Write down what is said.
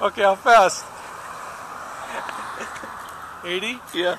okay, how fast? 80? Yeah.